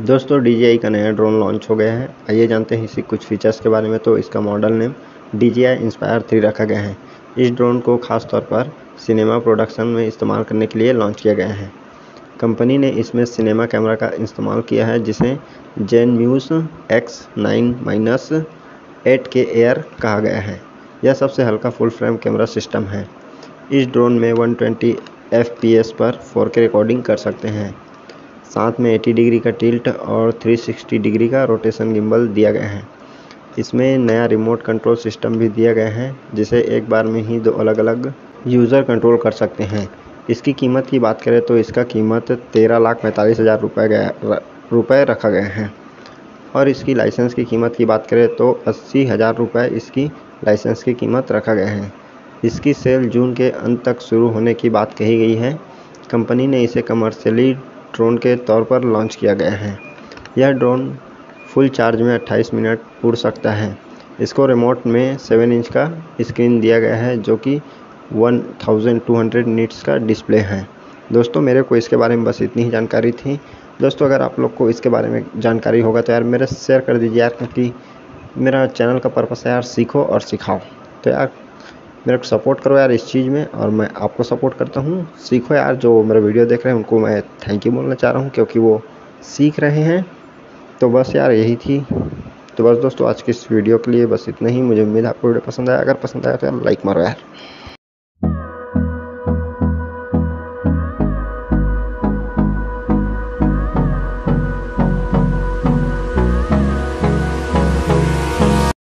दोस्तों DJI का नया ड्रोन लॉन्च हो गया है। आइए जानते हैं इसी कुछ फीचर्स के बारे में। तो इसका model name D DJI Inspire three रखा गया है। इस ड्रोन को खास तौर पर सिनेमा प्रोडक्शन में इस्तेमाल करने के लिए लॉन्च किया गया है। कंपनी ने इसमें सिनेमा कैमरा का इस्तेमाल किया है, जिसे Zenmuse X nine minus eight K air कहा गया है। यह सबसे हल्का फुल फ्रेम कैमरा सिस्टम है। इस ड्रोन में 120 एफ़ पर 4K रिकॉर्डिंग कर सकते हैं। साथ में 80 डिग्री का टिल्ट और 360 डिग्री का रोटेशन गिम्बल दिया गया है। इसमें नया रिमोट कंट्रोल सिस्टम भी दिया गया है, जिसे एक बार में ही दो अलग अलग यूज़र कंट्रोल कर सकते हैं। इसकी कीमत की बात करें तो इसका कीमत तेरह लाख पैंतालीस हज़ार रुपये गया रुपये रखा गया है। और इसकी लाइसेंस की कीमत की बात करें तो अस्सी हज़ार रुपये इसकी लाइसेंस की कीमत रखा गया है। इसकी सेल जून के अंत तक शुरू होने की बात कही गई है। कंपनी ने इसे कमर्शियली ड्रोन के तौर पर लॉन्च किया गया है। यह ड्रोन फुल चार्ज में 28 मिनट उड़ सकता है। इसको रिमोट में 7 इंच का स्क्रीन दिया गया है, जो कि 1200 नीट्स का डिस्प्ले है। दोस्तों, मेरे को इसके बारे में बस इतनी ही जानकारी थी। दोस्तों, अगर आप लोग को इसके बारे में जानकारी होगा तो यार मेरे शेयर कर दीजिए यार, क्योंकि मेरा चैनल का पर्पस है यार सीखो और सिखाओ। तो यार मेरे को सपोर्ट करो यार इस चीज़ में और मैं आपको सपोर्ट करता हूँ। सीखो यार जो मेरा वीडियो देख रहे हैं, उनको मैं थैंक यू बोलना चाह रहा हूँ क्योंकि वो सीख रहे हैं। तो बस यार यही थी। तो बस दोस्तों, आज की इस वीडियो के लिए बस इतना ही। मुझे उम्मीद आपको वीडियो पसंद आया। अगर पसंद आया तो यार लाइक मारो यार।